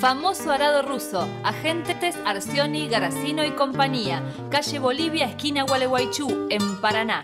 Famoso arado ruso, agentes Arcioni, Garacino y compañía, calle Bolivia, esquina Gualeguaychú, en Paraná.